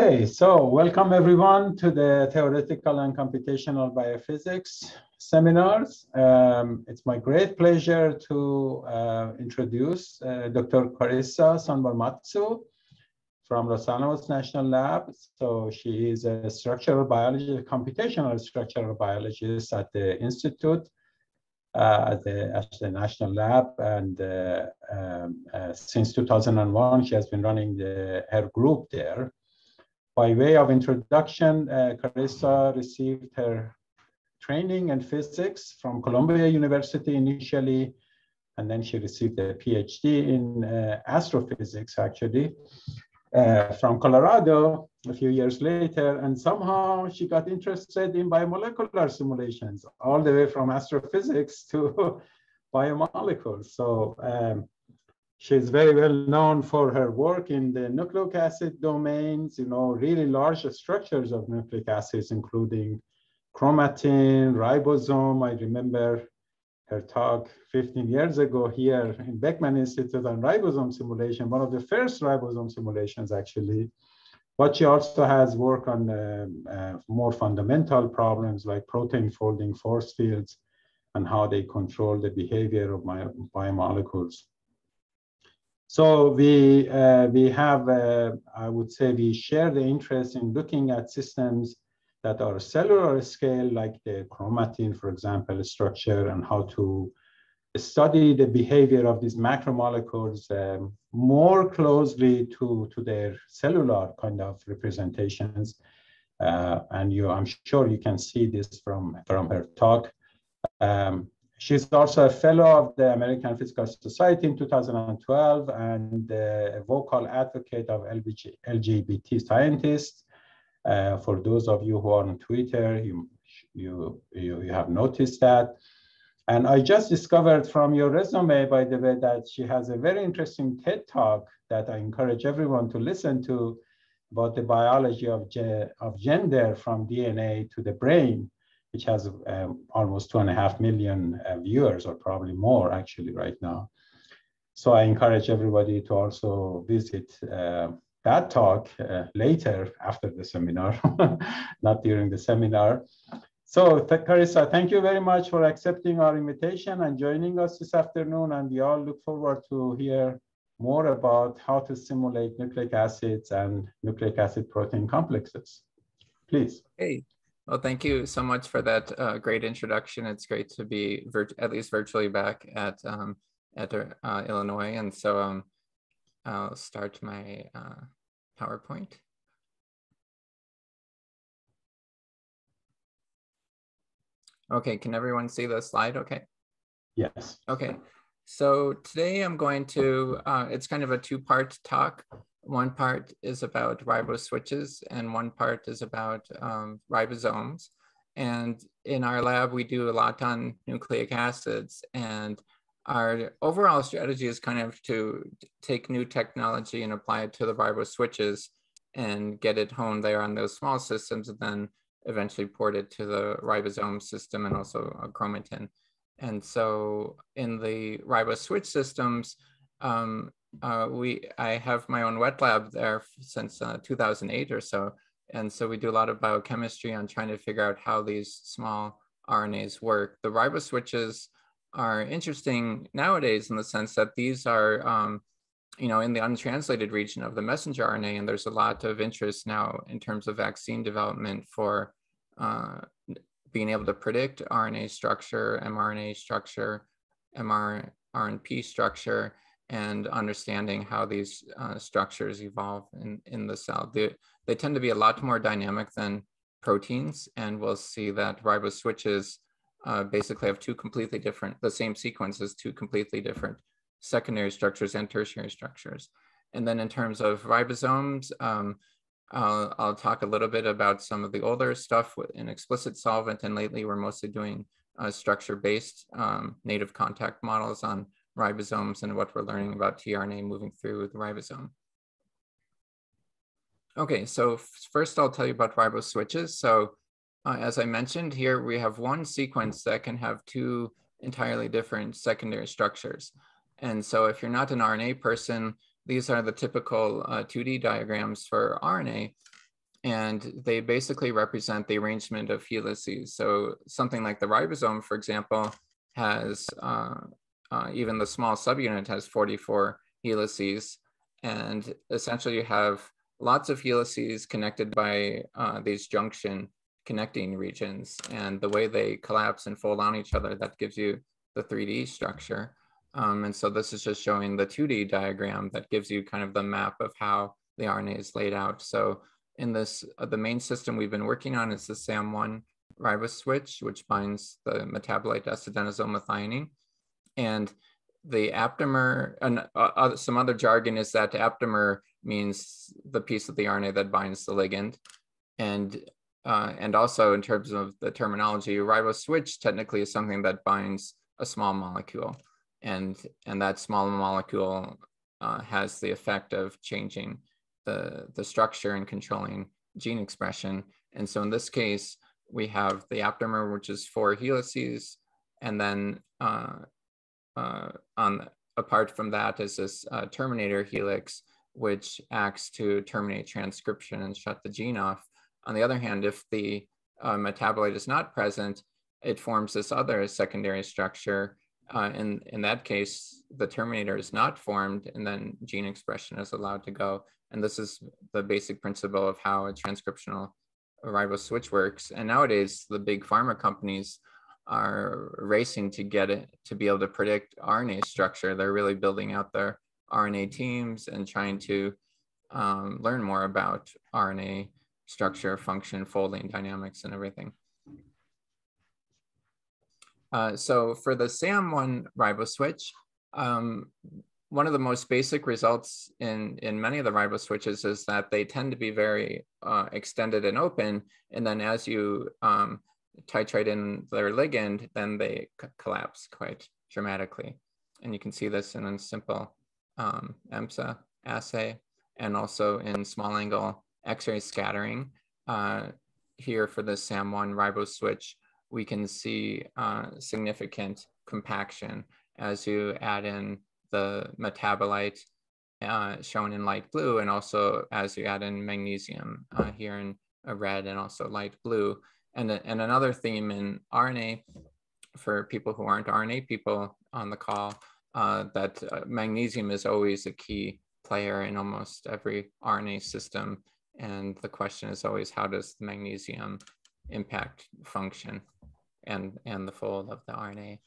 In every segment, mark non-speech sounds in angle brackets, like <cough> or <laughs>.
Okay, so welcome everyone to the Theoretical and Computational Biophysics seminars. Um, it's my great pleasure to uh, introduce uh, Dr. Karissa Sanbonmatsu from Los Alamos National Lab. So she is a structural biologist, computational structural biologist at the Institute uh, at, the, at the National Lab. And uh, um, uh, since 2001, she has been running the, her group there. By way of introduction, uh, Karissa received her training in physics from Columbia University initially, and then she received a PhD in uh, astrophysics, actually, uh, from Colorado a few years later. And somehow she got interested in biomolecular simulations, all the way from astrophysics <laughs> to biomolecules. So um, She's very well known for her work in the nucleic acid domains, you know, really large structures of nucleic acids, including chromatin, ribosome. I remember her talk 15 years ago here in Beckman Institute on ribosome simulation, one of the first ribosome simulations actually. But she also has work on uh, uh, more fundamental problems like protein folding force fields and how they control the behavior of my biomolecules. So we, uh, we have, uh, I would say we share the interest in looking at systems that are cellular scale, like the chromatin, for example, structure and how to study the behavior of these macromolecules um, more closely to, to their cellular kind of representations. Uh, and you, I'm sure you can see this from, from her talk. Um, She's also a fellow of the American Physical Society in 2012 and a vocal advocate of LBG, LGBT scientists. Uh, for those of you who are on Twitter, you, you, you, you have noticed that. And I just discovered from your resume, by the way, that she has a very interesting TED talk that I encourage everyone to listen to about the biology of, ge of gender from DNA to the brain which has um, almost two and a half million uh, viewers, or probably more actually right now. So I encourage everybody to also visit uh, that talk uh, later after the seminar, <laughs> not during the seminar. So th Karissa, thank you very much for accepting our invitation and joining us this afternoon. And we all look forward to hear more about how to simulate nucleic acids and nucleic acid protein complexes. Please. Hey, well, thank you so much for that uh, great introduction. It's great to be at least virtually back at um, at uh, Illinois, and so um, I'll start my uh, PowerPoint. Okay, can everyone see the slide? Okay. Yes. Okay. So today I'm going to, uh, it's kind of a two-part talk. One part is about riboswitches and one part is about um, ribosomes. And in our lab, we do a lot on nucleic acids and our overall strategy is kind of to take new technology and apply it to the riboswitches and get it honed there on those small systems and then eventually port it to the ribosome system and also chromatin. And so in the riboswitch systems, um, uh, we I have my own wet lab there since uh, 2008 or so, and so we do a lot of biochemistry on trying to figure out how these small RNAs work. The riboswitches are interesting nowadays in the sense that these are, um, you know, in the untranslated region of the messenger RNA, and there's a lot of interest now in terms of vaccine development for uh, being able to predict RNA structure, mRNA structure, mRNP structure, and understanding how these uh, structures evolve in, in the cell. They, they tend to be a lot more dynamic than proteins, and we'll see that riboswitches uh, basically have two completely different, the same sequence as two completely different secondary structures and tertiary structures. And then in terms of ribosomes, um, I'll, I'll, talk a little bit about some of the older stuff in explicit solvent, and lately we're mostly doing uh, structure-based um, native contact models on ribosomes and what we're learning about tRNA moving through the ribosome. Okay, so first I'll tell you about riboswitches. So uh, as I mentioned here, we have one sequence that can have two entirely different secondary structures. And so if you're not an RNA person, these are the typical uh, 2D diagrams for RNA. and they basically represent the arrangement of helices. So something like the ribosome, for example, has uh, uh, even the small subunit has 44 helices, and essentially you have lots of helices connected by uh, these junction connecting regions, and the way they collapse and fold on each other, that gives you the 3D structure. Um, and so this is just showing the 2D diagram that gives you kind of the map of how the RNA is laid out. So in this, uh, the main system we've been working on is the SAM1 riboswitch, which binds the metabolite S-adenosyl methionine. And the aptamer, and uh, uh, some other jargon is that aptamer means the piece of the RNA that binds the ligand. And, uh, and also in terms of the terminology, riboswitch technically is something that binds a small molecule. And, and that small molecule uh, has the effect of changing the, the structure and controlling gene expression. And so in this case, we have the aptamer, which is four helices, and then uh, uh, on apart from that is this uh, terminator helix, which acts to terminate transcription and shut the gene off. On the other hand, if the uh, metabolite is not present, it forms this other secondary structure. Uh, in, in that case, the terminator is not formed and then gene expression is allowed to go. And this is the basic principle of how a transcriptional riboswitch works. And nowadays, the big pharma companies are racing to get it to be able to predict RNA structure. They're really building out their RNA teams and trying to um, learn more about RNA structure, function, folding dynamics, and everything. Uh, so for the SAM1 riboswitch, um, one of the most basic results in, in many of the riboswitches is that they tend to be very uh, extended and open. And then as you um, titrate in their ligand, then they collapse quite dramatically. And you can see this in a simple um, EMSA assay and also in small angle X-ray scattering. Uh, here for the SAM1 riboswitch, we can see uh, significant compaction as you add in the metabolite uh, shown in light blue and also as you add in magnesium uh, here in red and also light blue. And, and another theme in RNA for people who aren't RNA people on the call uh, that uh, magnesium is always a key player in almost every RNA system. And the question is always, how does the magnesium impact function and, and the fold of the RNA?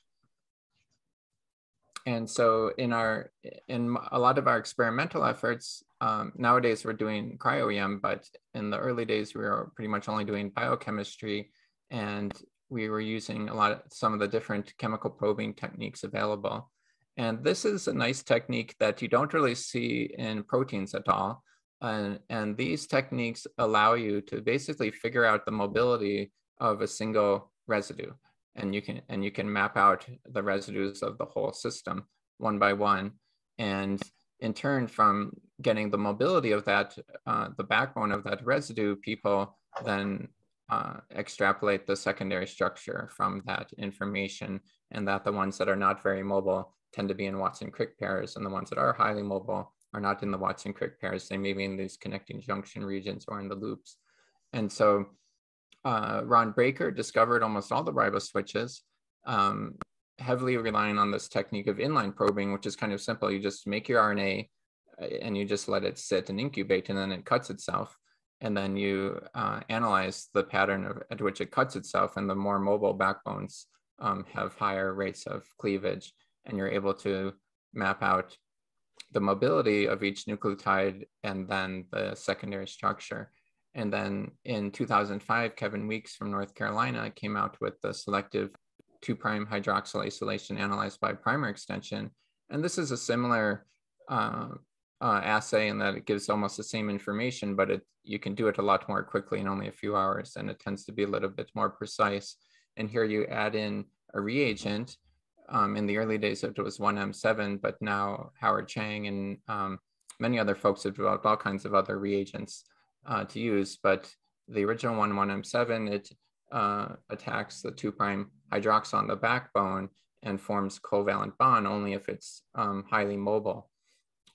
And so in our, in a lot of our experimental efforts, um, nowadays we're doing cryo-EM, but in the early days, we were pretty much only doing biochemistry and we were using a lot of some of the different chemical probing techniques available. And this is a nice technique that you don't really see in proteins at all. And, and these techniques allow you to basically figure out the mobility of a single residue. And you can, and you can map out the residues of the whole system one by one. And in turn, from getting the mobility of that, uh, the backbone of that residue, people then uh, extrapolate the secondary structure from that information and that the ones that are not very mobile tend to be in Watson-Crick pairs, and the ones that are highly mobile are not in the Watson-Crick pairs. They may be in these connecting junction regions or in the loops. And so uh, Ron Breaker discovered almost all the riboswitches, um, heavily relying on this technique of inline probing, which is kind of simple. You just make your RNA and you just let it sit and incubate, and then it cuts itself. And then you uh, analyze the pattern of, at which it cuts itself, and the more mobile backbones um, have higher rates of cleavage and you're able to map out the mobility of each nucleotide and then the secondary structure. And then in 2005, Kevin Weeks from North Carolina came out with the selective 2' prime hydroxyl acylation analyzed by primer extension. And this is a similar uh, uh, assay in that it gives almost the same information, but it, you can do it a lot more quickly in only a few hours, and it tends to be a little bit more precise. And here you add in a reagent um, in the early days it was 1M7, but now Howard Chang and um, many other folks have developed all kinds of other reagents uh, to use. But the original one, 1M7, it uh, attacks the 2' hydroxyl on the backbone and forms covalent bond only if it's um, highly mobile.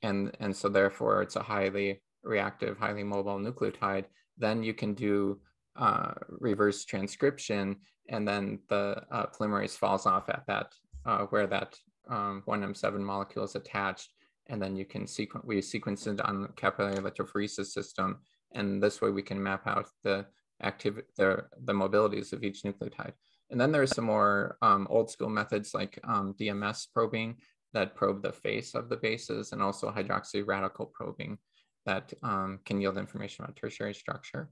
And, and so therefore it's a highly reactive, highly mobile nucleotide. then you can do uh, reverse transcription, and then the uh, polymerase falls off at that uh, where that um, 1M7 molecule is attached, and then you can sequence we sequence it on capillary electrophoresis system, and this way we can map out the activity the the mobilities of each nucleotide. And then there's some more um, old school methods like um, DMS probing that probe the face of the bases, and also hydroxy radical probing that um, can yield information about tertiary structure.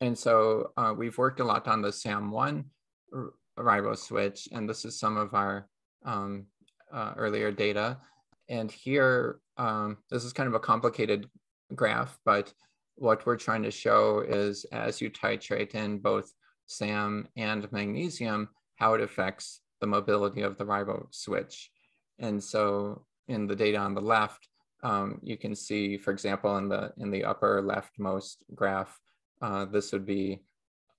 And so uh, we've worked a lot on the SAM1 riboswitch, switch, and this is some of our um, uh, earlier data. And here, um, this is kind of a complicated graph, but what we're trying to show is as you titrate in both SAM and magnesium, how it affects the mobility of the riboswitch. And so in the data on the left, um, you can see, for example, in the in the upper leftmost graph, uh, this would be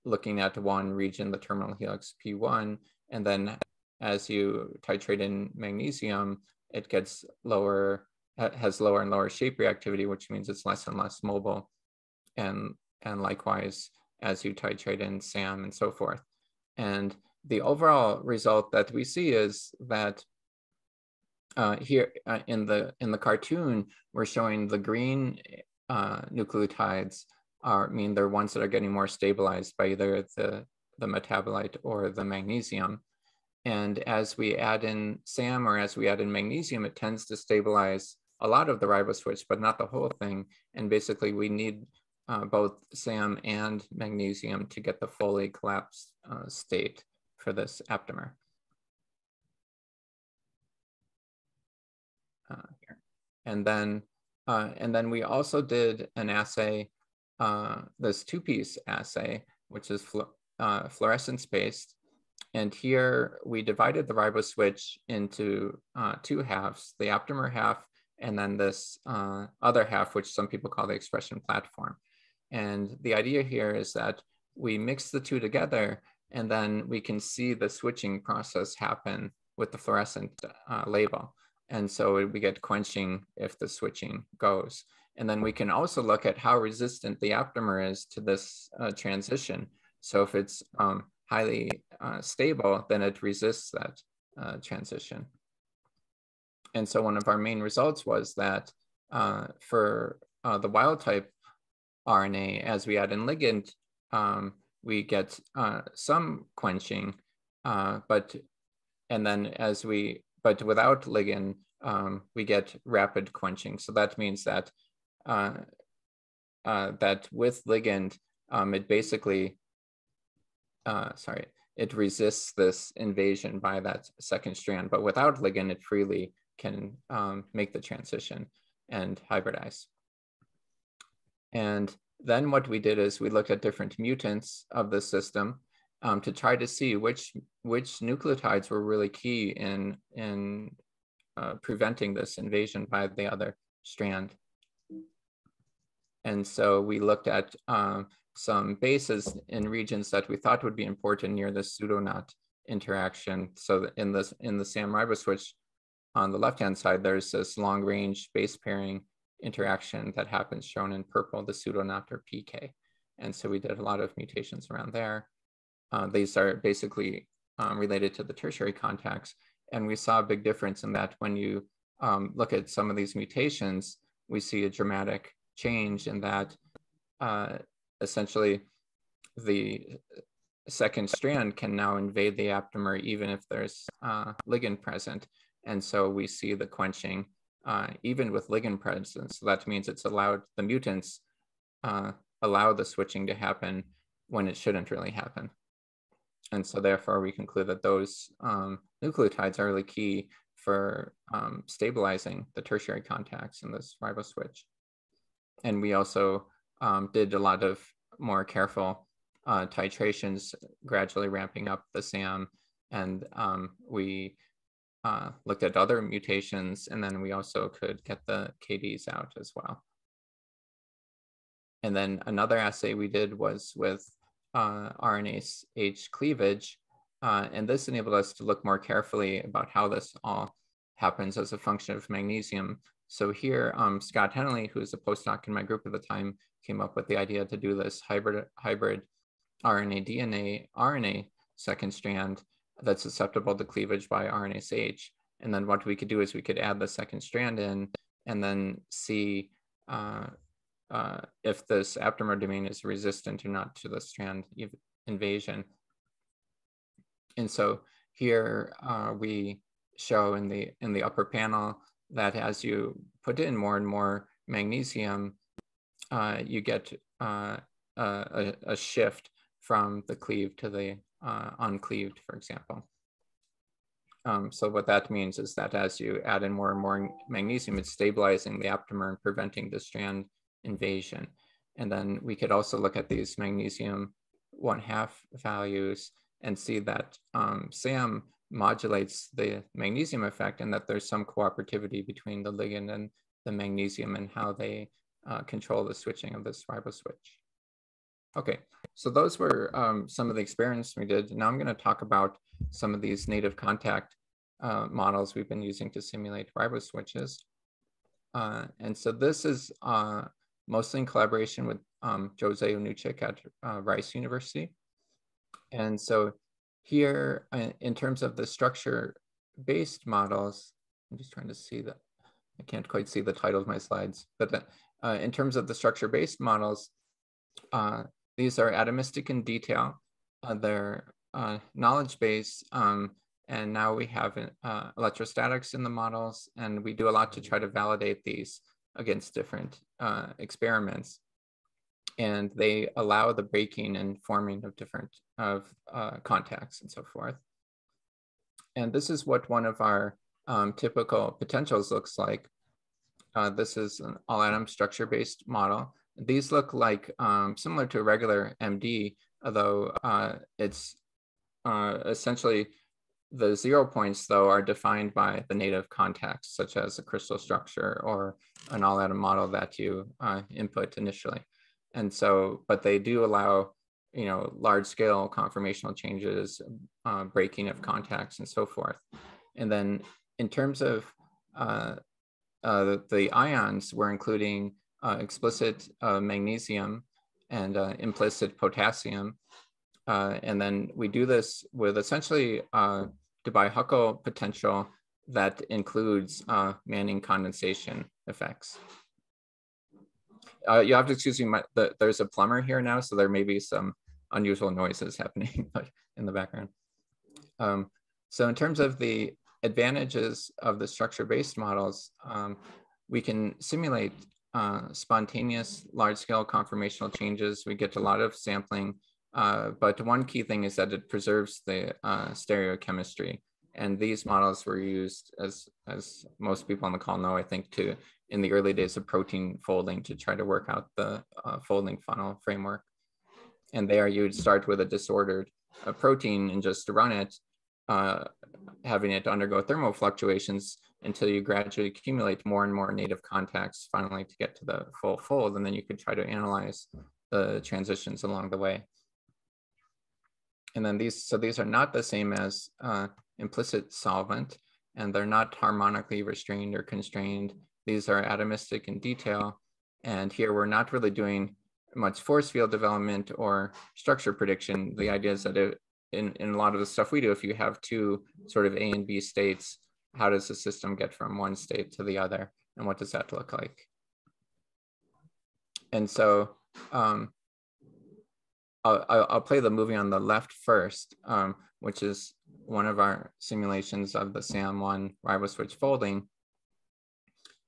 looking at one region, the terminal helix P1, and then as you titrate in magnesium, it gets lower, has lower and lower shape reactivity, which means it's less and less mobile. And, and likewise, as you titrate in SAM and so forth. And the overall result that we see is that uh, here uh, in the in the cartoon, we're showing the green uh, nucleotides are mean they're ones that are getting more stabilized by either the, the metabolite or the magnesium. And as we add in SAM or as we add in magnesium, it tends to stabilize a lot of the riboswitch, but not the whole thing. And basically we need uh, both SAM and magnesium to get the fully collapsed uh, state for this aptamer. Uh, and then, uh, and then we also did an assay uh, this two-piece assay, which is flu uh, fluorescence based. And here we divided the riboswitch into uh, two halves, the aptamer half, and then this uh, other half, which some people call the expression platform. And the idea here is that we mix the two together and then we can see the switching process happen with the fluorescent uh, label. And so we get quenching if the switching goes. And then we can also look at how resistant the aptamer is to this uh, transition. So if it's um, highly uh, stable, then it resists that uh, transition. And so one of our main results was that uh, for uh, the wild type RNA, as we add in ligand, um, we get uh, some quenching, but and then as we, but without ligand, um, we get rapid quenching. So that means that uh, uh, that with ligand, um, it basically, uh, sorry, it resists this invasion by that second strand, but without ligand, it freely can um, make the transition and hybridize. And then what we did is we looked at different mutants of the system um, to try to see which which nucleotides were really key in in uh, preventing this invasion by the other strand. And so we looked at um, some bases in regions that we thought would be important near the pseudoknot interaction. So in this in the SAM riboswitch on the left-hand side, there's this long-range base pairing interaction that happens shown in purple, the pseudoknot or PK. And so we did a lot of mutations around there. Uh, these are basically um, related to the tertiary contacts. And we saw a big difference in that when you um, look at some of these mutations, we see a dramatic change in that uh, essentially the second strand can now invade the aptamer even if there's uh, ligand present. And so we see the quenching uh, even with ligand presence. So that means it's allowed the mutants uh, allow the switching to happen when it shouldn't really happen. And so therefore we conclude that those um, nucleotides are really key for um, stabilizing the tertiary contacts in this riboswitch and we also um, did a lot of more careful uh, titrations, gradually ramping up the SAM. And um, we uh, looked at other mutations, and then we also could get the KDs out as well. And then another assay we did was with uh, RNase H cleavage. Uh, and this enabled us to look more carefully about how this all happens as a function of magnesium So here, um, Scott Hennelly, who was a postdoc in my group at the time, came up with the idea to do this hybrid, hybrid RNA, DNA, RNA second strand that's susceptible to cleavage by RNase. And then what we could do is we could add the second strand in and then see uh, uh, if this aptamer domain is resistant or not to the strand invasion. And so here uh, we show in the in the upper panel that as you put in more and more magnesium, uh, you get uh, a, a, shift from the cleave to the uh, uncleaved, for example. Um, so what that means is that as you add in more and more magnesium, it's stabilizing the aptamer and preventing the strand invasion. And then we could also look at these magnesium one half values and see that um, SAM modulates the magnesium effect and that there's some cooperativity between the ligand and the magnesium and how they uh, control the switching of this riboswitch. Okay, so those were um, some of the experiments we did. Now I'm going to talk about some of these native contact uh, models we've been using to simulate riboswitches. Uh, and so this is uh, mostly in collaboration with um, Jose Onuchic at uh, Rice University. And so here, uh, in terms of the structure-based models, I'm just trying to see that. I can't quite see the title of my slides, but uh, in terms of the structure-based models, uh, these are atomistic in detail. Uh, they're uh, knowledge base, um, and now we have uh, electrostatics in the models, and we do a lot to try to validate these against different experiments and they allow the breaking and forming of different of uh, contacts and so forth. And this is what one of our um, typical potentials looks like. Uh, this is an all atom structure based model. These look like um, similar to a regular MD, although uh, it's uh, essentially the zero points though are defined by the native contacts, such as a crystal structure or an all atom model that you uh, input initially. And so but they do allow you know large scale conformational changes uh, breaking of contacts and so forth. And then in terms of uh, uh, the ions we're including explicit uh, magnesium and uh, implicit potassium and then we do this with essentially uh, Debye-Huckel potential that includes Manning condensation effects uh, you have to excuse me. My, the, there's a plumber here now, so there may be some unusual noises <laughs> happening in the background. Um, so in terms of the advantages of the structure-based models, um, we can simulate uh, spontaneous large-scale conformational changes. We get a lot of sampling, uh, but one key thing is that it preserves the uh, stereochemistry. And these models were used, as, as most people on the call know, I think, to in the early days of protein folding to try to work out the uh, folding funnel framework. And there you would start with a disordered uh, protein and just run it, uh, having it undergo thermal fluctuations until you gradually accumulate more and more native contacts finally to get to the full fold. And then you could try to analyze the transitions along the way. And then these, so these are not the same as uh, implicit solvent, and they're not harmonically restrained or constrained these are atomistic in detail. And here we're not really doing much force field development or structure prediction. The idea is that it, in, in a lot of the stuff we do, if you have two sort of A and B states, how does the system get from one state to the other? And what does that look like? And so um, I'll, I'll, play the movie on the left first, um, which is one of our simulations of the SAM1 riboswitch folding.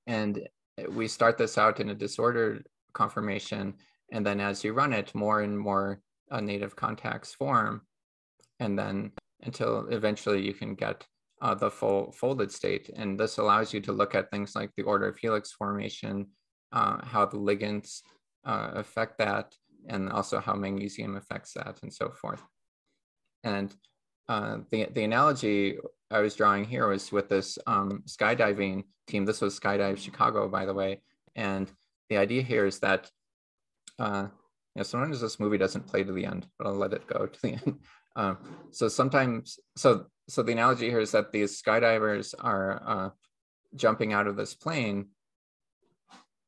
And we start this out in a disordered conformation. And then as you run it, more and more uh, native contacts form. And then until eventually you can get uh, the full folded state. And this allows you to look at things like the order of helix formation, uh, how the ligands uh, affect that, and also how magnesium affects that and so forth. And uh, the, the analogy I was drawing here was with this um, skydiving team. This was Skydive Chicago, by the way. And the idea here is that, uh, you know, sometimes this movie doesn't play to the end, but I'll let it go to the <laughs> end. Um, so sometimes, so so the analogy here is that these skydivers are uh, jumping out of this plane,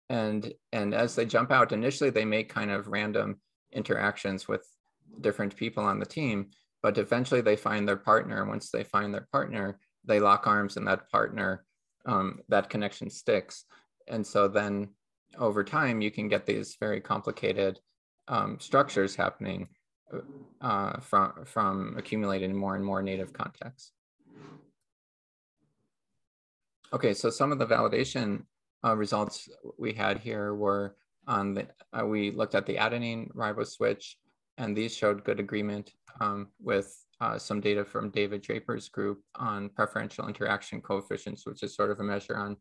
and and as they jump out, initially they make kind of random interactions with different people on the team, but eventually they find their partner. Once they find their partner, they lock arms, and that partner, um, that connection sticks. And so then over time, you can get these very complicated um, structures happening uh, from from accumulating more and more native contacts. Okay, so some of the validation uh, results we had here were on the, uh, we looked at the adenine riboswitch, and these showed good agreement um, with uh, some data from David Draper's group on preferential interaction coefficients, which is sort of a measure on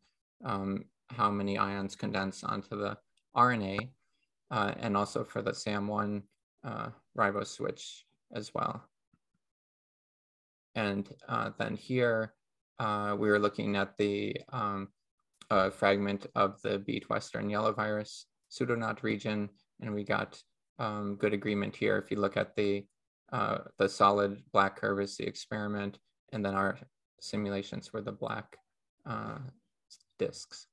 um, how many ions condense onto the RNA, uh, and also for the SAM1 uh, riboswitch as well. And uh, then here, uh, we were looking at the um, fragment of the beet western yellow virus pseudoknot region, and we got um, good agreement here. If you look at the, uh, the solid black curve is the experiment, and then our simulations were the black uh, disks.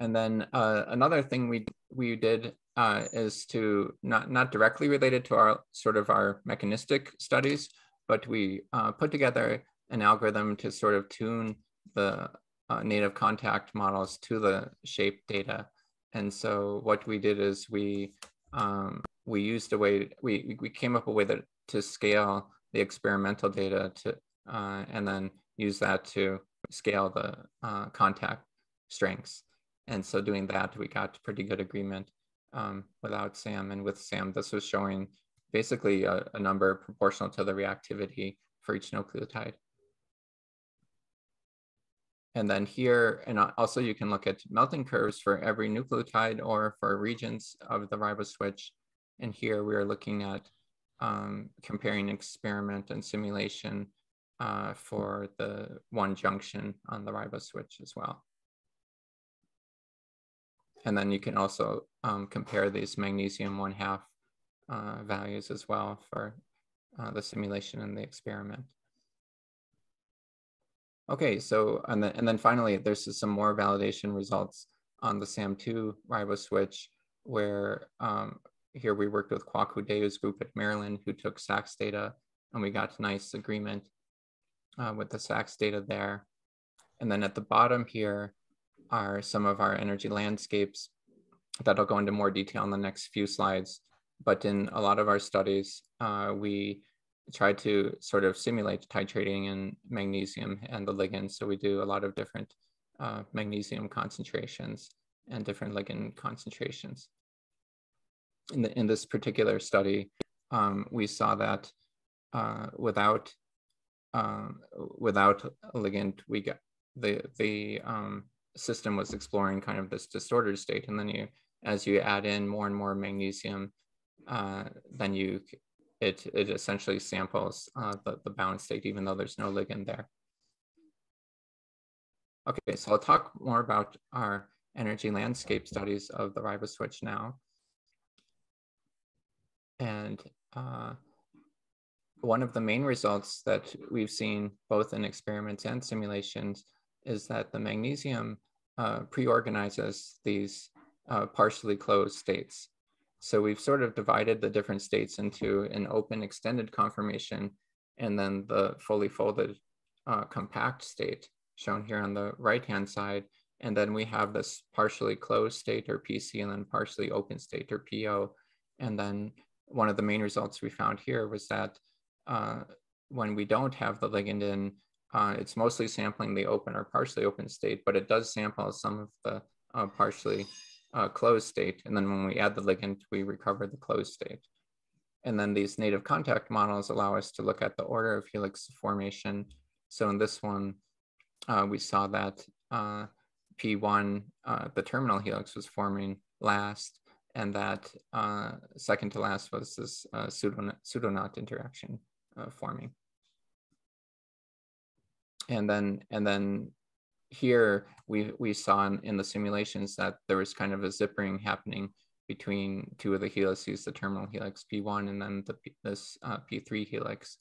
And then uh, another thing we we did uh, is to not not directly related to our sort of our mechanistic studies, but we uh, put together an algorithm to sort of tune the uh, native contact models to the shape data. And so what we did is we um, we used a way we we came up a way that to scale the experimental data to uh, and then use that to scale the uh, contact strengths. And so doing that, we got pretty good agreement um, without SAM. And with SAM, this was showing basically a, a number proportional to the reactivity for each nucleotide. And then here, and also you can look at melting curves for every nucleotide or for regions of the riboswitch. And here we are looking at um, comparing experiment and simulation uh, for the one junction on the riboswitch as well. And then you can also um, compare these magnesium one half uh, values as well for uh, the simulation and the experiment. Okay, so and then and then finally, there's some more validation results on the SAM2 riboswitch, where um, here we worked with Kwaku Dayie's group at Maryland who took SAXS data, and we got nice agreement uh, with the SAXS data there. And then at the bottom here are some of our energy landscapes that I'll go into more detail in the next few slides. But in a lot of our studies, uh, we try to sort of simulate titrating in magnesium and the ligands. So we do a lot of different uh, magnesium concentrations and different ligand concentrations. In, the, in this particular study, um, we saw that uh, without um, without ligand, we get the the um, system was exploring kind of this disordered state, and then you as you add in more and more magnesium, uh, then you it, it essentially samples uh, the, the bound state, even though there's no ligand there. Okay, so I'll talk more about our energy landscape studies of the riboswitch now. And uh, one of the main results that we've seen both in experiments and simulations is that the magnesium uh, pre-organizes these uh, partially closed states. So we've sort of divided the different states into an open extended conformation and then the fully folded uh, compact state shown here on the right-hand side. And then we have this partially closed state or PC and then partially open state or PO. And then one of the main results we found here was that uh, when we don't have the ligand in, uh, it's mostly sampling the open or partially open state, but it does sample some of the uh, partially uh, closed state. And then when we add the ligand, we recover the closed state. And then these native contact models allow us to look at the order of helix formation. So in this one, uh, we saw that uh, P1, uh, the terminal helix was forming last, and that second to last was this uh, pseudoknot interaction forming. And then, and then here we, we saw in, in the simulations that there was kind of a zippering happening between two of the helices, the terminal helix P1 and then the, this uh, P3 helix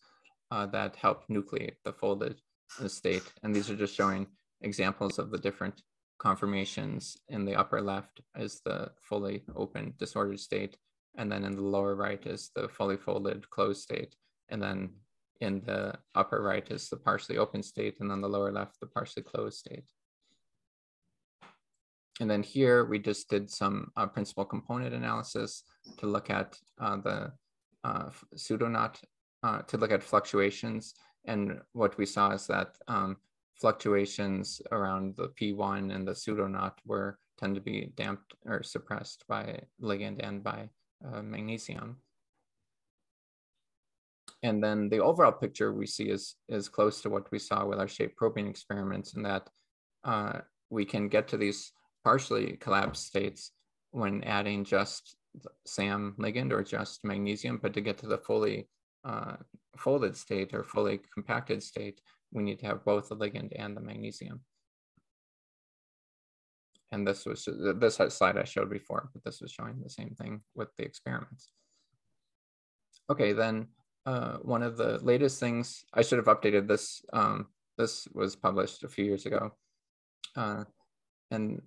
uh, that helped nucleate the folded state. And these are just showing examples of the different conformations in the upper left is the fully open disordered state, and then in the lower right is the fully folded closed state, and then in the upper right is the partially open state, and on the lower left, the partially closed state. And then here we just did some uh, principal component analysis to look at uh, the uh, pseudoknot, uh, to look at fluctuations. And what we saw is that um, fluctuations around the P1 and the pseudoknot were tend to be damped or suppressed by ligand and by uh, magnesium. And then the overall picture we see is, is close to what we saw with our shape probing experiments in that uh, we can get to these partially collapsed states when adding just the SAM ligand or just magnesium, but to get to the fully uh, folded state or fully compacted state, we need to have both the ligand and the magnesium. And this was this slide I showed before, but this was showing the same thing with the experiments. Okay, then uh, one of the latest things, I should have updated this. Um, this was published a few years ago. Uh, and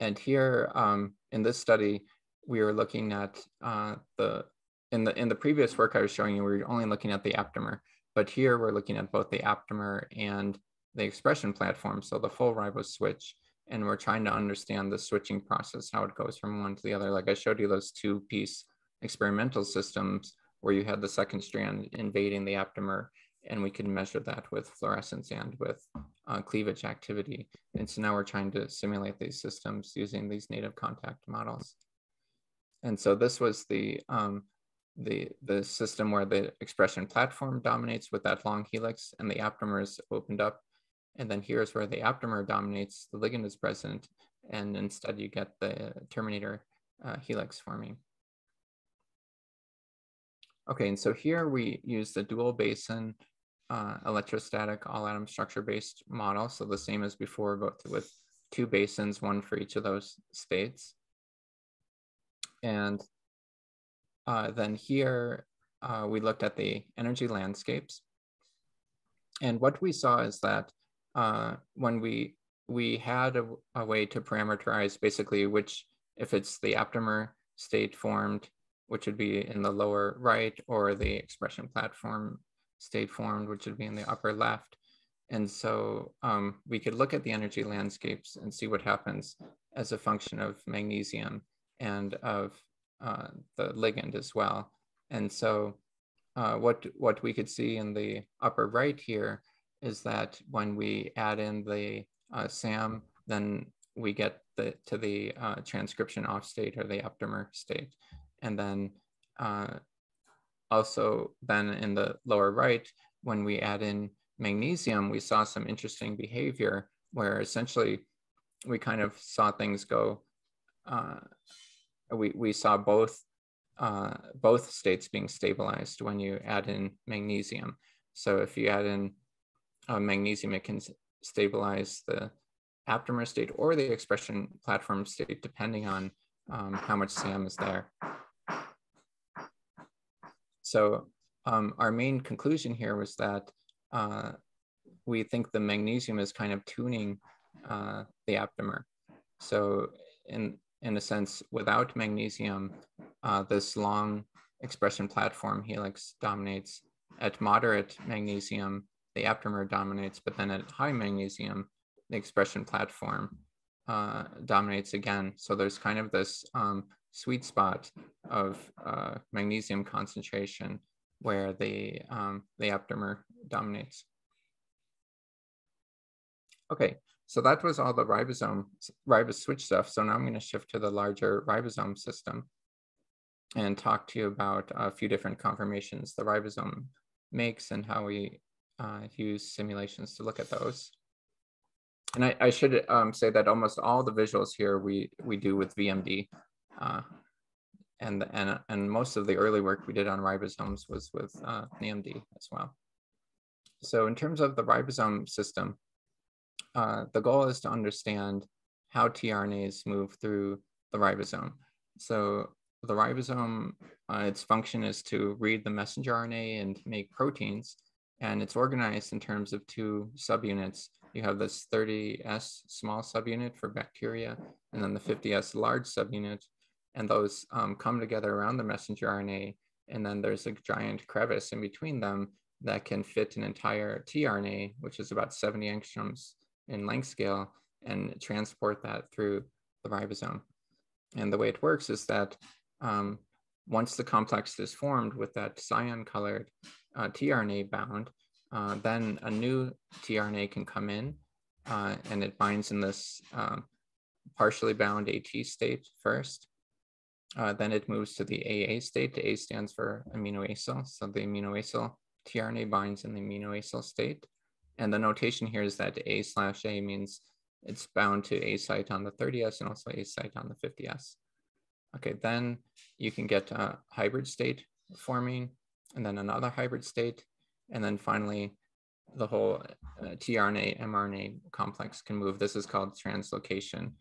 and here um, in this study, we were looking at uh, the, in the, in the previous work I was showing you, we were only looking at the aptamer, but here we're looking at both the aptamer and the expression platform, so the full riboswitch, and we're trying to understand the switching process, how it goes from one to the other. Like I showed you those two piece experimental systems where you had the second strand invading the aptamer and we can measure that with fluorescence and with uh, cleavage activity. And so now we're trying to simulate these systems using these native contact models. And so this was the, um, the, the system where the expression platform dominates with that long helix and the aptamer is opened up. And then here's where the aptamer dominates, the ligand is present, and instead you get the terminator uh, helix forming. Okay, and so here we use the dual basin uh, electrostatic all atom structure based model. So the same as before, but with two basins, one for each of those states. And uh, then here uh, we looked at the energy landscapes. And what we saw is that uh, when we we had a, a, way to parameterize basically which, if it's the aptamer state formed, which would be in the lower right, or the expression platform state formed, which would be in the upper left. And so um, we could look at the energy landscapes and see what happens as a function of magnesium and of uh, the ligand as well. And so uh, what, what we could see in the upper right here is that when we add in the uh, SAM, then we get the, to the uh, transcription off state or the aptamer state. And then uh, also then in the lower right, when we add in magnesium, we saw some interesting behavior where essentially we kind of saw things go, uh, we, we saw both, uh, both states being stabilized when you add in magnesium. So if you add in uh, magnesium, it can stabilize the aptamer state or the expression platform state, depending on um, how much SAM is there. So um, our main conclusion here was that uh, we think the magnesium is kind of tuning uh, the aptamer. So in, in a sense, without magnesium, uh, this long expression platform helix dominates. At moderate magnesium, the aptamer dominates, but then at high magnesium, the expression platform uh, dominates again. So there's kind of this um, sweet spot of uh, magnesium concentration where the, um, the aptamer dominates. Okay, so that was all the ribosome, riboswitch stuff. So now I'm gonna shift to the larger ribosome system and talk to you about a few different conformations the ribosome makes and how we uh, use simulations to look at those. And I, I should um, say that almost all the visuals here we, we do with VMD. Uh, and, and, and most of the early work we did on ribosomes was with uh, NAMD as well. So in terms of the ribosome system, uh, the goal is to understand how tRNAs move through the ribosome. So the ribosome, uh, its function is to read the messenger RNA and make proteins. And it's organized in terms of two subunits. You have this 30S small subunit for bacteria, and then the 50S large subunit. And those um, come together around the messenger RNA. And then there's a giant crevice in between them that can fit an entire tRNA, which is about 70 angstroms in length scale, and transport that through the ribosome. And the way it works is that um, once the complex is formed with that cyan colored uh, tRNA bound, uh, then a new tRNA can come in uh, and it binds in this um, partially bound AT state first. Uh, then it moves to the AA state. The A stands for aminoacyl. So the aminoacyl tRNA binds in the aminoacyl state. And the notation here is that A slash A means it's bound to A site on the 30S and also A site on the 50S. Okay, then you can get a hybrid state forming and then another hybrid state. And then finally, the whole uh, tRNA, mRNA complex can move. This is called translocation.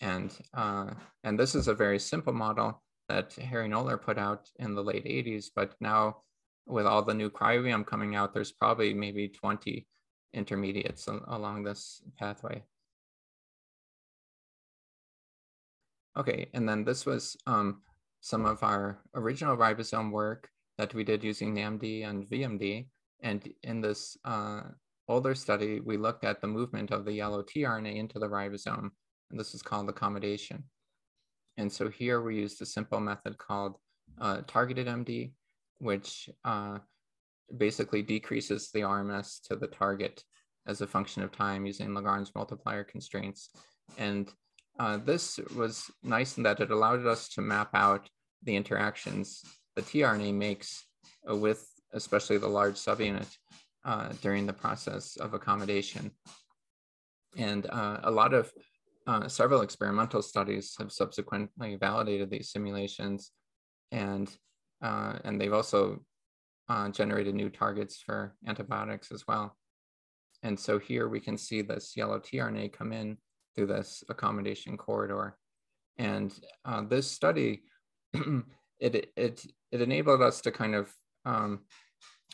And, uh, and this is a very simple model that Harry Noller put out in the late 80s, but now with all the new cryobiome coming out, there's probably maybe 20 intermediates along this pathway. Okay, and then this was um, some of our original ribosome work that we did using NAMD and VMD. And in this uh, older study, we looked at the movement of the yellow tRNA into the ribosome, and this is called accommodation. And so here we used a simple method called uh, targeted MD, which uh, basically decreases the RMS to the target as a function of time using Lagrange multiplier constraints. And uh, this was nice in that it allowed us to map out the interactions the tRNA makes with especially the large subunit uh, during the process of accommodation. And uh, a lot of uh, several experimental studies have subsequently validated these simulations and uh, and they've also uh, generated new targets for antibiotics as well. And so here we can see this yellow tRNA come in through this accommodation corridor. And uh, this study, <clears throat> it, it, it enabled us to kind of, um,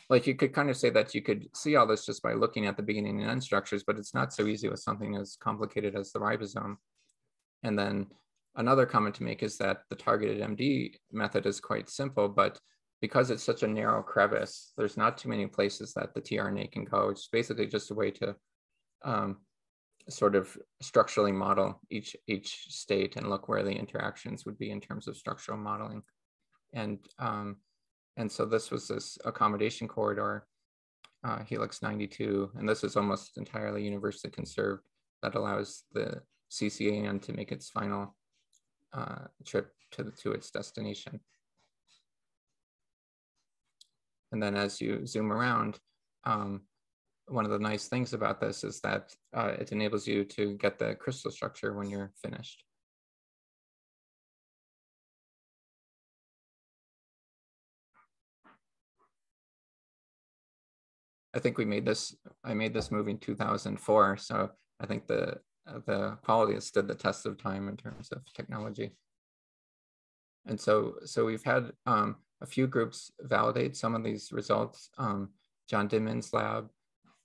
like you could kind of say that you could see all this just by looking at the beginning and end structures, but it's not so easy with something as complicated as the ribosome. And then another comment to make is that the targeted MD method is quite simple, but because it's such a narrow crevice, there's not too many places that the tRNA can go. It's basically just a way to um, sort of structurally model each, each state and look where the interactions would be in terms of structural modeling. And, um, and so this was this accommodation corridor, uh, Helix 92, and this is almost entirely universally conserved that allows the CCA end to make its final uh, trip to, the, to its destination. And then as you zoom around, um, one of the nice things about this is that uh, it enables you to get the crystal structure when you're finished. I think we made this, I made this movie in 2004. So I think the the quality has stood the test of time in terms of technology. And so, so we've had um, a few groups validate some of these results. Um, John Dinman's lab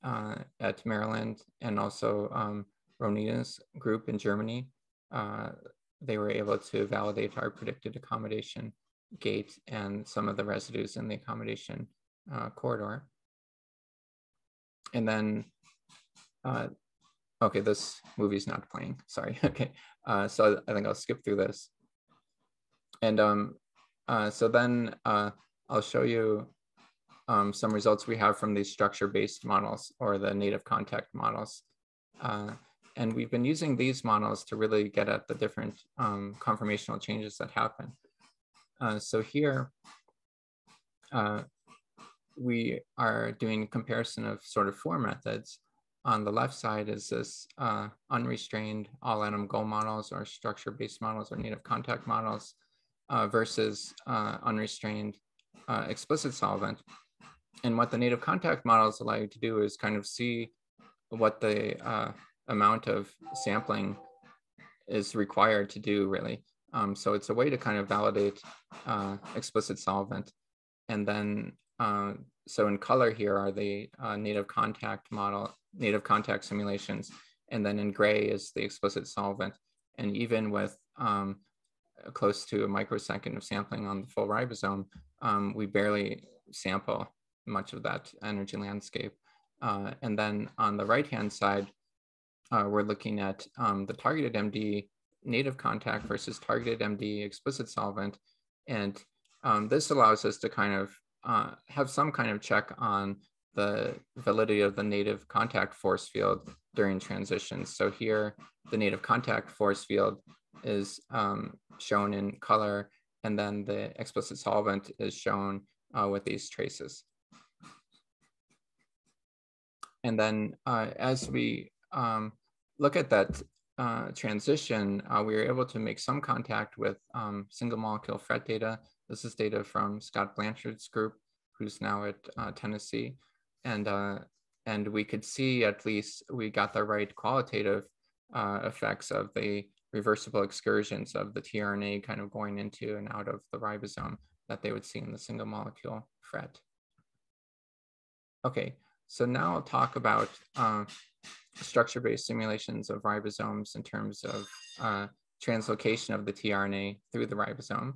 uh, at Maryland and also um, Rodnina's group in Germany, uh, they were able to validate our predicted accommodation gate and some of the residues in the accommodation uh, corridor. And then uh, Okay, this movie's not playing. <laughs> Sorry. Okay, uh, so I think I'll skip through this. And um, uh, so then uh, I'll show you um, some results we have from these structure-based models or the native contact models. Uh, and we've been using these models to really get at the different um, conformational changes that happen. Uh, so here, uh, we are doing comparison of sort of four methods on the left side is this uh, unrestrained all atom Go models or structure-based models or native contact models uh, versus uh, unrestrained uh, explicit solvent. And what the native contact models allow you to do is kind of see what the uh, amount of sampling is required to do really. Um, so it's a way to kind of validate uh, explicit solvent. And then so in color here are the uh, native contact model, native contact simulations, and then in gray is the explicit solvent. And even with um, close to a microsecond of sampling on the full ribosome, um, we barely sample much of that energy landscape. Uh, and then on the right-hand side, uh, we're looking at um, the targeted MD native contact versus targeted MD explicit solvent. And um, this allows us to kind of uh, have some kind of check on the validity of the native contact force field during transitions. So here, the native contact force field is um, shown in color, and then the explicit solvent is shown uh, with these traces. And then uh, as we um, look at that uh, transition, uh, we were able to make some contact with um, single molecule FRET data. This is data from Scott Blanchard's group, who's now at uh, Tennessee. And, uh, and we could see at least we got the right qualitative uh, effects of the reversible excursions of the tRNA kind of going into and out of the ribosome that they would see in the single molecule FRET. Okay, so now I'll talk about uh, structure-based simulations of ribosomes in terms of uh, translocation of the tRNA through the ribosome.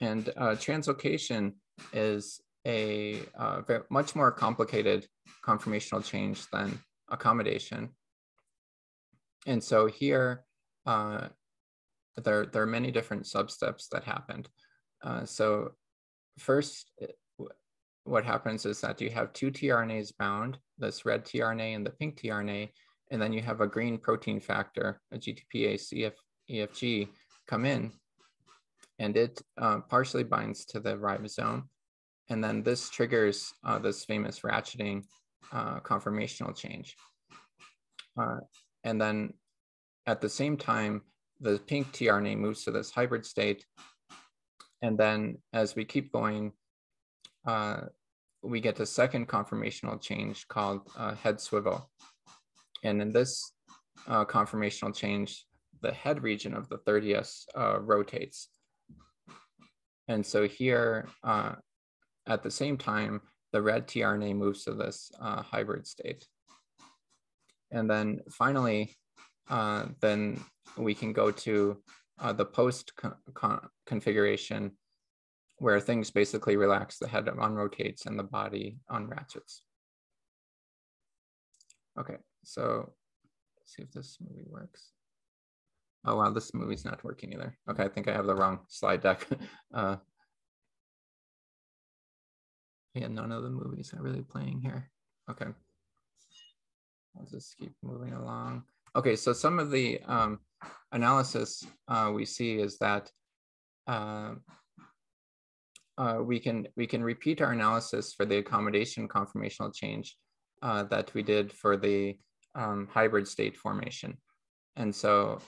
And uh, translocation is a uh, very, much more complicated conformational change than accommodation. And so here, uh, there, there are many different substeps that happened. Uh, so first, what happens is that you have two tRNAs bound, this red tRNA and the pink tRNA, and then you have a green protein factor, a GTPase EF, EFG, come in, and it uh, partially binds to the ribosome. And then this triggers uh, this famous ratcheting uh, conformational change. Uh, and then at the same time, the pink tRNA moves to this hybrid state. And then as we keep going, uh, we get a second conformational change called uh, head swivel. And in this conformational change, the head region of the 30S uh, rotates. And so here, uh, at the same time, the red tRNA moves to this uh, hybrid state. And then finally, then we can go to the post configuration where things basically relax, the head unrotates and the body unratchets. Okay, so see if this movie works. Oh wow, this movie's not working either. Okay, I think I have the wrong slide deck. <laughs> uh, yeah, none of the movies are really playing here. Okay, I'll just keep moving along. Okay, so some of the um, analysis uh, we see is that uh, uh, we can we can repeat our analysis for the accommodation conformational change uh, that we did for the um, hybrid state formation. And so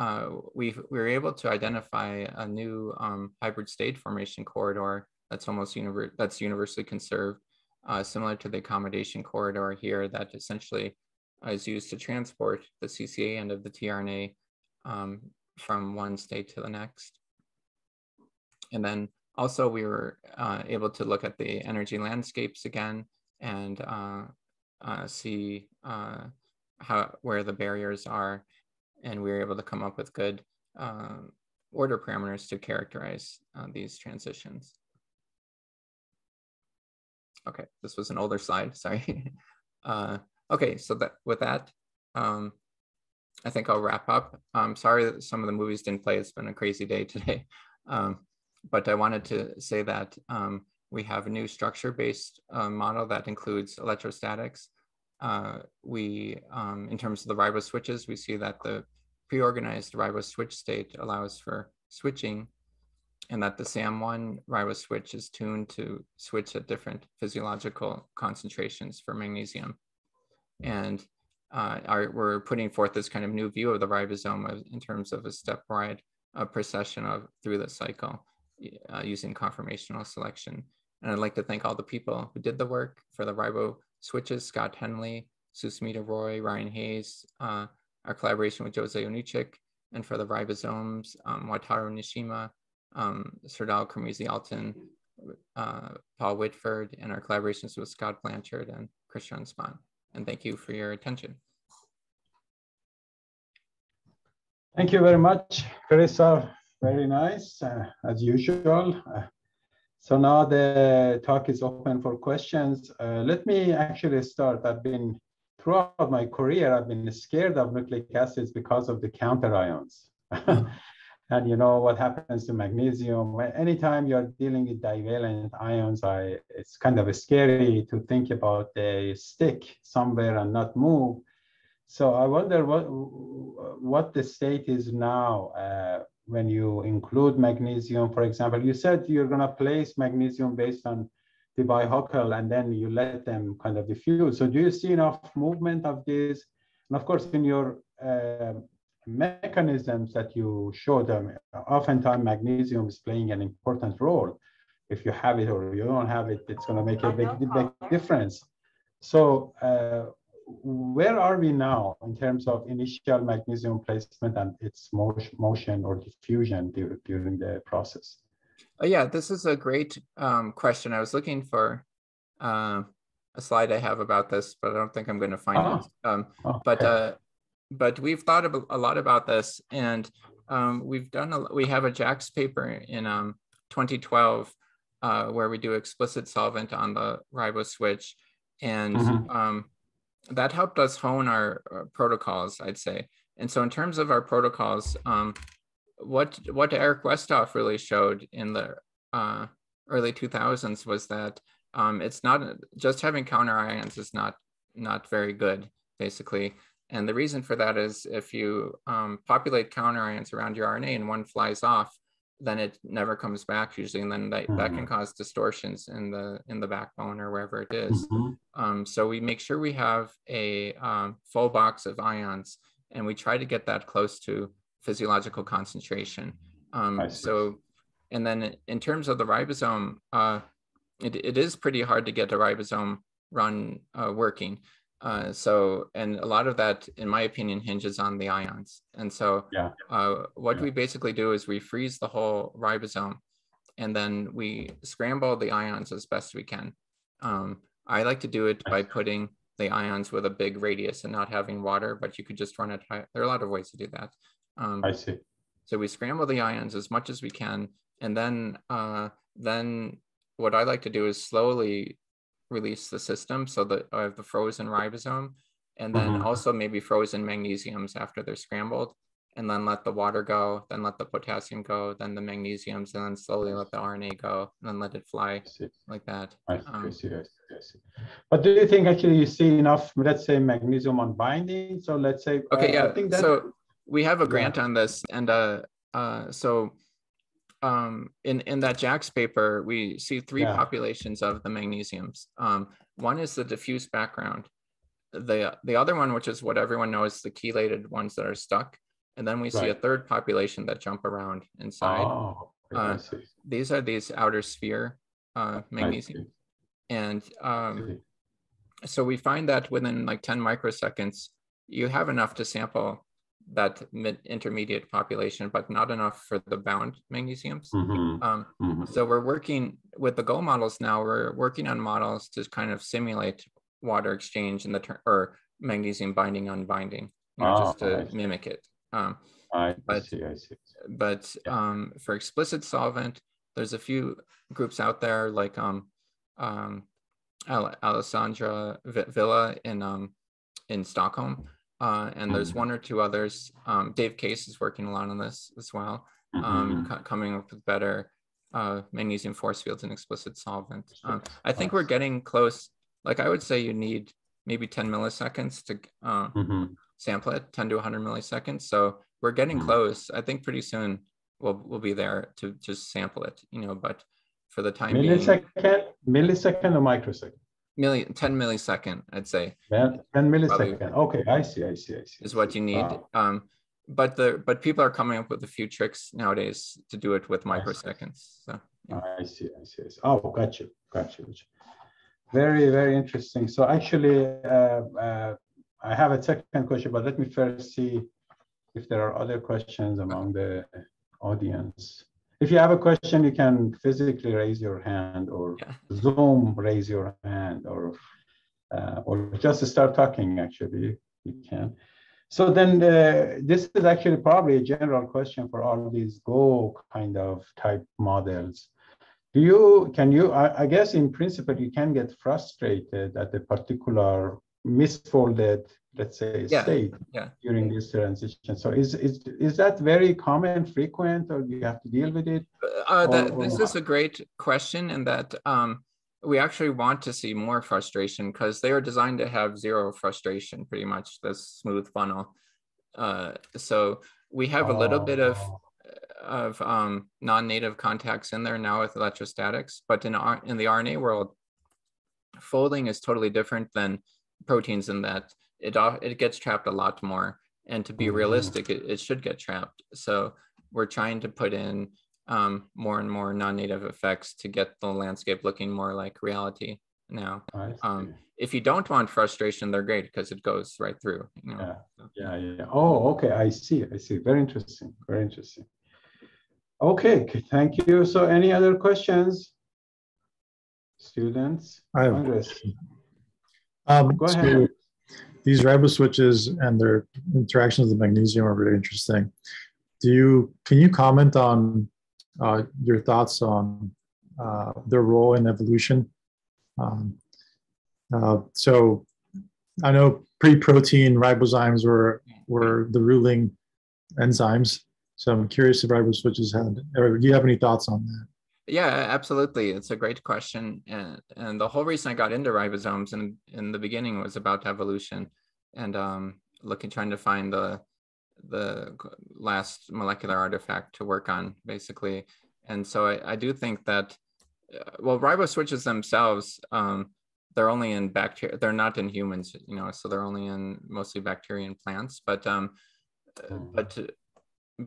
uh, we we were able to identify a new um, hybrid state formation corridor that's almost univer that's universally conserved, uh, similar to the accommodation corridor here that essentially is used to transport the CCA end of the tRNA um, from one state to the next. And then also, we were uh, able to look at the energy landscapes again and uh, uh, see uh, how where the barriers are, and we were able to come up with good um, order parameters to characterize uh, these transitions. Okay, this was an older slide, <laughs> sorry. Uh, okay, so that with that, um, I think I'll wrap up. I'm sorry that some of the movies didn't play. It's been a crazy day today. <laughs> Um, but I wanted to say that um, we have a new structure-based uh, model that includes electrostatics. Uh, we, um, in terms of the riboswitches, we see that the pre-organized riboswitch state allows for switching and that the SAM1 riboswitch is tuned to switch at different physiological concentrations for magnesium. And uh, we're putting forth this kind of new view of the ribosome in terms of a stepwise uh, procession of through the cycle uh, using conformational selection. And I'd like to thank all the people who did the work for the Ribo switches, Scott Hennelly, Susmita Roy, Ryan Hayes, uh, our collaboration with Jose Onuchic, and for the ribosomes, um, Wataru Nishima, um, Serdal Altan, uh, Paul Whitford and our collaborations with Scott Blanchard and Christian Spahn. And thank you for your attention. Thank you very much, Karissa. Very nice, uh, as usual. Uh, so now the talk is open for questions. Uh, let me actually start. I've been, throughout my career, I've been scared of nucleic acids because of the counter ions. <laughs> and you know what happens to magnesium. Anytime you're dealing with divalent ions, I, it's kind of scary to think about they stick somewhere and not move. So I wonder what what the state is now uh, when you include magnesium. For example, you said you're going to place magnesium based on the bihucal and then you let them kind of diffuse. So do you see enough movement of this? And of course, in your uh, mechanisms that you show them, oftentimes magnesium is playing an important role. If you have it or you don't have it, it's going to make a big, big difference. So uh, where are we now in terms of initial magnesium placement and its motion or diffusion during the process? Oh, yeah, this is a great um, question. I was looking for uh, a slide I have about this, but I don't think I'm going to find oh. it. Um, okay. But uh, but we've thought a lot about this, and um, we've done a, we have a JACS paper in um, 2012 uh, where we do explicit solvent on the riboswitch, and mm-hmm. um, that helped us hone our, our, protocols, I'd say. And so, in terms of our protocols, um, what what Eric Westhof really showed in the uh, early 2000s was that um, it's not just having counter ions is not not very good, basically. And the reason for that is if you um, populate counter ions around your RNA and one flies off, then it never comes back usually, and then that, mm-hmm. that can mm-hmm. cause distortions in the in the backbone or wherever it is. Mm-hmm. Um, so we make sure we have a um, full box of ions, and we try to get that close to physiological concentration. Um, so, and then in terms of the ribosome, uh, it, it is pretty hard to get a ribosome run uh, working. Uh, so, and a lot of that, in my opinion, hinges on the ions. And so, yeah. uh, what yeah. we basically do is we freeze the whole ribosome and then we scramble the ions as best we can. Um, I like to do it by putting the ions with a big radius and not having water, but you could just run it. High. There are a lot of ways to do that. Um, I see. So we scramble the ions as much as we can, and then uh, then what I like to do is slowly release the system so that I have the frozen ribosome and then mm-hmm. also maybe frozen magnesiums after they're scrambled and then let the water go, then let the potassium go, then the magnesiums, and then slowly let the RNA go, and then let it fly like that. I see, um, I see, I see, I see. But do you think actually you see enough, let's say, magnesium on binding? So let's say, okay, uh, yeah. I think that, so we have a grant yeah. on this, and uh, uh, so um, in, in that JACS paper, we see three yeah. populations of the magnesiums. Um, one is the diffuse background. The, the other one, which is what everyone knows, the chelated ones that are stuck. And then we right. see a third population that jump around inside. Oh, uh, these are these outer sphere uh, magnesium. And um, so we find that within like 10 microseconds, you have enough to sample that mid intermediate population, but not enough for the bound magnesiums. Mm-hmm. Um, mm-hmm. So we're working with the GO models now. We're working on models to kind of simulate water exchange in the ter- or magnesium binding unbinding, you know, oh, just to mimic it. Um, I but, see, I see. But um, for explicit solvent, there's a few groups out there like um, um, Alessandra Villa in um, in Stockholm uh, and there's mm-hmm. one or two others. Um, Dave Case is working a lot on this as well, um, mm-hmm. coming up with better uh, magnesium force fields and explicit solvent. Um, I think we're getting close. Like I would say, you need maybe 10 milliseconds to uh, mm-hmm. sample it, 10 to 100 milliseconds. So we're getting mm-hmm. close. I think pretty soon we'll we'll be there to just sample it. You know, but for the time millisecond, being, millisecond or microsecond million, 10 millisecond, I'd say. Yeah, 10 millisecond. Okay, I see, I see, I see. Is what you need. Wow. Um, but the but people are coming up with a few tricks nowadays to do it with microseconds. So yeah. I see, I see, I see. Oh, gotcha, gotcha, gotcha. Very, very interesting. So actually, uh, uh, I have a second question, but let me first see if there are other questions among the audience. If you have a question, you can physically raise your hand or yeah. Zoom raise your hand or uh, or just start talking. Actually, you can. So then uh, this is actually probably a general question for all these Go kind of type models. Do you, can you, I, I guess in principle, you can get frustrated at a particular misfolded, let's say, yeah. state yeah. during this transition. So is, is, is that very common, frequent, or do you have to deal with it? Uh, that, or, this is a great question in that um, we actually want to see more frustration because they are designed to have zero frustration, pretty much, this smooth funnel. Uh, so we have a little oh. bit of oh of um, non-native contacts in there now with electrostatics, but in, R in the RNA world, folding is totally different than proteins in that it, it gets trapped a lot more. And to be mm-hmm. realistic, it, it should get trapped. So we're trying to put in um, more and more non-native effects to get the landscape looking more like reality now. Um, if you don't want frustration, they're great because it goes right through. You know? Yeah, yeah, yeah. Oh, okay. I see. I see. Very interesting. Very interesting. Okay, thank you. So any other questions? Students? I have <laughs> um, Go ahead. So these riboswitches and their interactions with magnesium are really interesting. Do you, can you comment on uh, your thoughts on uh, their role in evolution? Um, uh, so I know pre-protein ribozymes were, were the ruling enzymes so I'm curious if riboswitches had, or do you have any thoughts on that? Yeah, absolutely. It's a great question. And, and the whole reason I got into ribosomes in, in the beginning was about evolution and um, looking, trying to find the, the last molecular artifact to work on, basically. And so I, I do think that, uh, well, riboswitches themselves, um, they're only in bacteria, they're not in humans, you know, so they're only in mostly bacteria and plants. But um, mm-hmm. but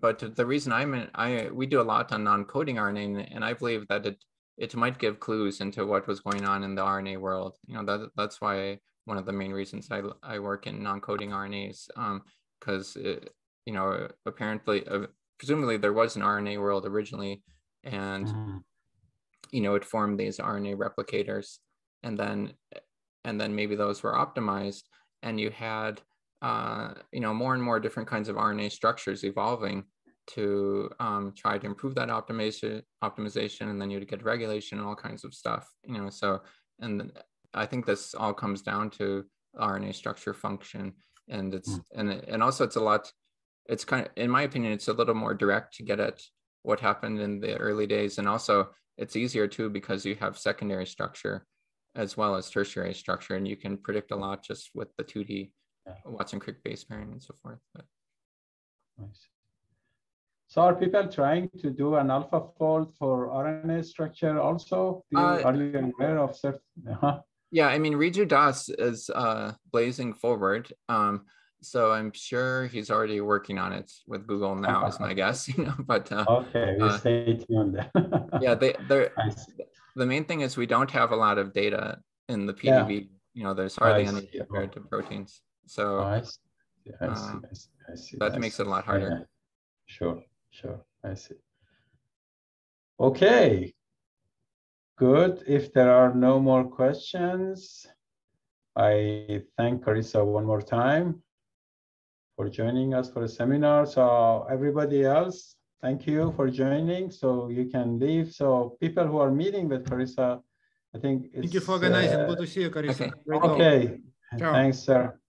but the reason I'm in, I we do a lot on non-coding RNA, and I believe that it it might give clues into what was going on in the RNA world. You know that that's why one of the main reasons I I work in non-coding RNAs, because um, you know apparently uh, presumably there was an RNA world originally, and mm-hmm. you know it formed these RNA replicators, and then and then maybe those were optimized, and you had uh, you know, more and more different kinds of RNA structures evolving to um, try to improve that optimization, optimization, and then you get regulation and all kinds of stuff. You know, so and I think this all comes down to RNA structure function, and it's mm. and and also it's a lot. It's kind of, in my opinion, it's a little more direct to get at what happened in the early days, and also it's easier too because you have secondary structure as well as tertiary structure, and you can predict a lot just with the 2D yeah. Watson Crick base pairing and so forth. But. Nice. So are people trying to do an AlphaFold for RNA structure also? You, uh, are you aware of certain? Uh-huh. Yeah, I mean, Rhiju Das is uh, blazing forward. Um, so I'm sure he's already working on it with Google now, is my <laughs> guess. <laughs> You know, but uh, okay, we uh, stay tuned. <laughs> yeah, they, the main thing is we don't have a lot of data in the PDB. Yeah. You know, there's hardly any compared to proteins. So oh, I, see. I, uh, see. I, see. I see. That makes it a lot harder. Yeah. Sure, sure. I see. Okay. Good. If there are no more questions, I thank Karissa one more time for joining us for the seminar. So everybody else, thank you for joining. So you can leave. So people who are meeting with Karissa, I think Thank you for organizing. Uh, Good to see you, Karissa. Okay. okay. Thanks, sir.